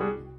you.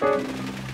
Música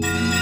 Bye.